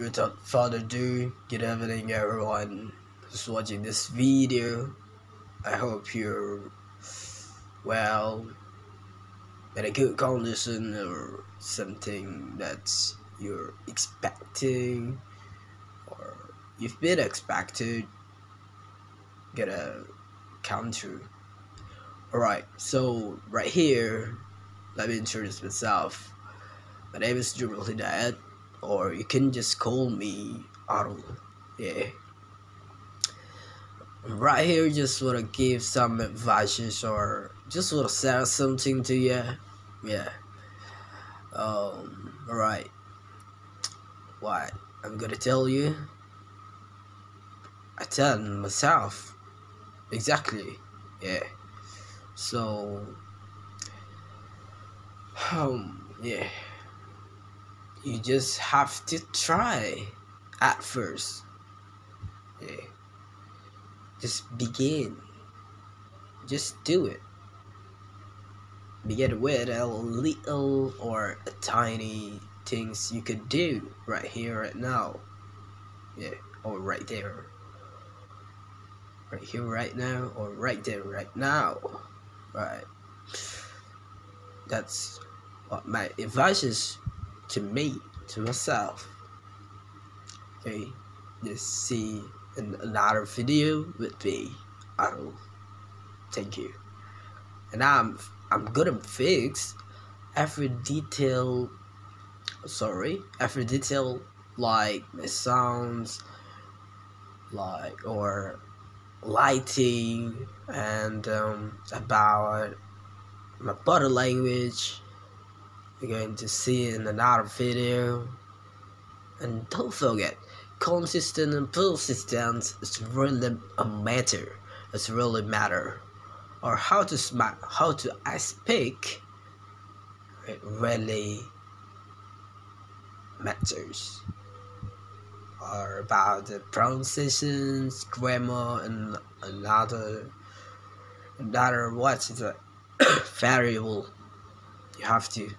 without further ado, good evening everyone who's watching this video. I hope you're well in a good condition or something that you're expecting or you've been expected gonna come true. Alright, so right here, let me introduce myself. My name is Nurul Hidayat or you can just call me Arul. Yeah. Right here, just wanna give some advices or just wanna say something to you. Yeah. Um. Alright. What I'm gonna tell you. I tell myself. Exactly. Yeah. So. Um. Yeah you just have to try at first. Yeah. Just begin. Just do it. Begin with a little or a tiny things you could do right here, right now. Yeah, or right there. Right here, right now, or right there, right now. Right. That's what my advice is to me, to myself. Okay, just see another video with me. I don't. Thank you. And I'm I'm gonna fix every detail. Sorry, every detail like the sounds, like or lighting, and um, about my body language you're going to see in another video. And don't forget, consistent and persistence is really a matter. It's really matter. Or how to smile, how to I speak, it really matters. Or about the pronunciations, grammar, and another, another what is a variable you have to